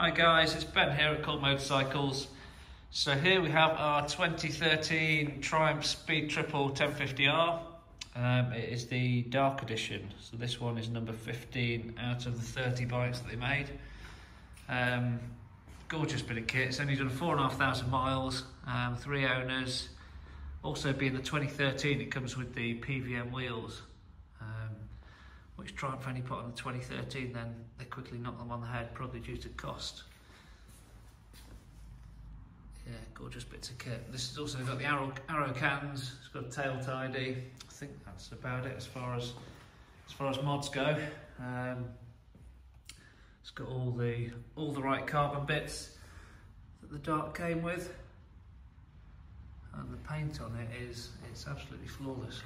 Hi guys, it's Ben here at Cult Motorcycles. So here we have our 2013 Triumph Speed Triple 1050R. Um, it is the dark edition, so this one is number 15 out of the 30 bikes that they made. Um, gorgeous bit of kit, it's only done 4,500 miles, um, three owners. Also being the 2013, it comes with the PVM wheels which Triumph only Pot on the 2013, then they quickly knocked them on the head, probably due to cost. Yeah, gorgeous bits of kit. This has also got the arrow, arrow cans, it's got a tail tidy. I think that's about it as far as as far as mods go. Um, it's got all the all the right carbon bits that the Dark came with. And the paint on it is it's absolutely flawless.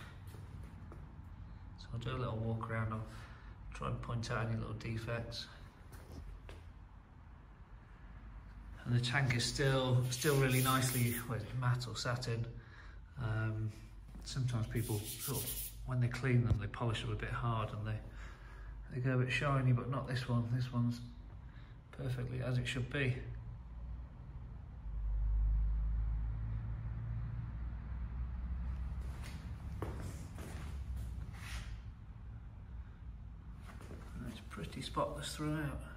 I'll do a little walk around, I'll try and point out any little defects. And the tank is still still really nicely well, matte or satin. Um, sometimes people sort of, when they clean them, they polish them a bit hard and they they go a bit shiny, but not this one. This one's perfectly as it should be. pretty spotless throughout.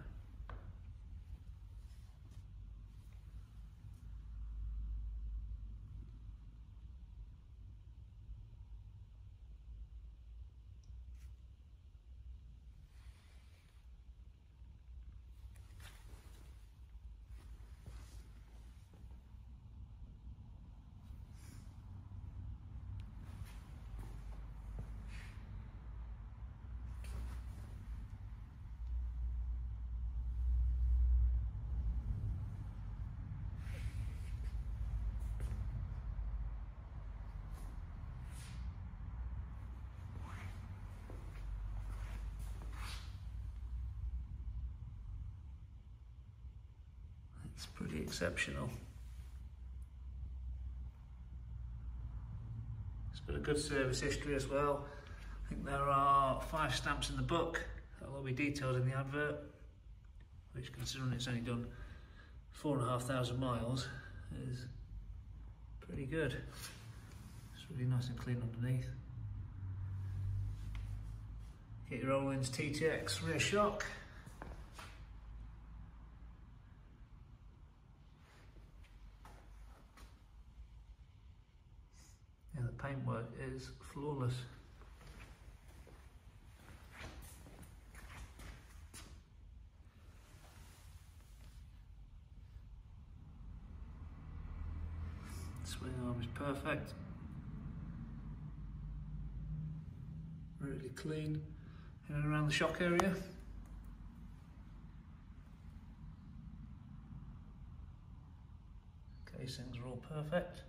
It's pretty exceptional. It's got a good service history as well. I think there are five stamps in the book that will be detailed in the advert, which considering it's only done four and a half thousand miles is pretty good. It's really nice and clean underneath. Get your Öhlins TTX rear shock. Paintwork is flawless. Swing arm is perfect. Really clean in and around the shock area. Casings are all perfect.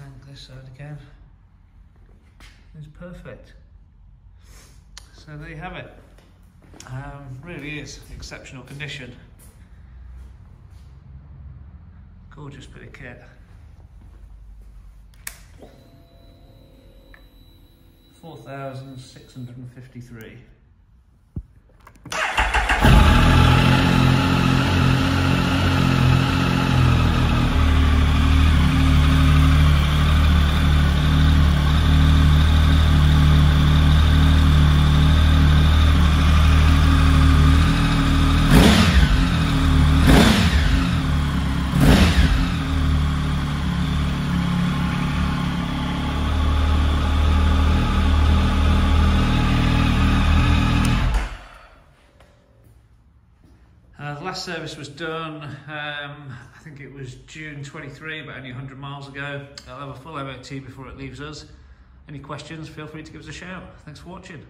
Tank this side again is perfect. So there you have it. Um, really is exceptional condition. Gorgeous bit of kit. 4,653. Uh, the last service was done, um, I think it was June 23, but only 100 miles ago. I'll have a full MOT before it leaves us. Any questions, feel free to give us a shout. Thanks for watching.